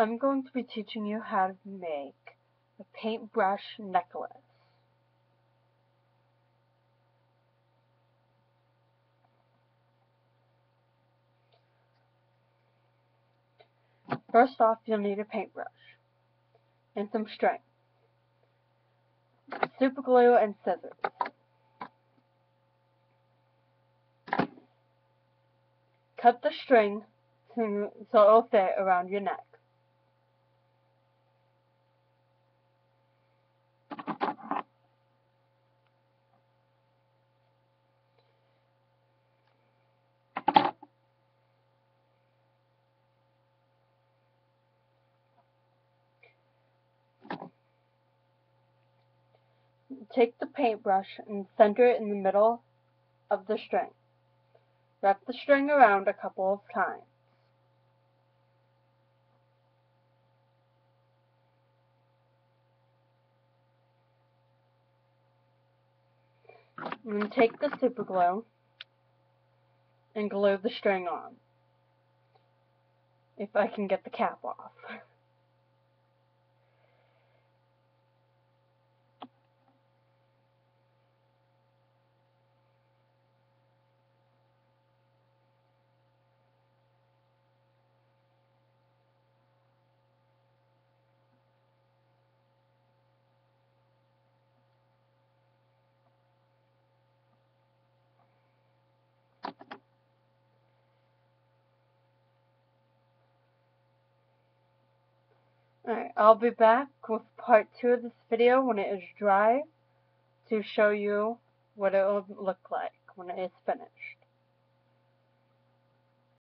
I'm going to be teaching you how to make a paintbrush necklace. First off, you'll need a paintbrush and some string, super glue, and scissors. Cut the string so it'll fit around your neck. Take the paintbrush and center it in the middle of the string. Wrap the string around a couple of times. And take the super glue and glue the string on. If I can get the cap off. Alright, I'll be back with part two of this video when it is dry to show you what it will look like when it is finished.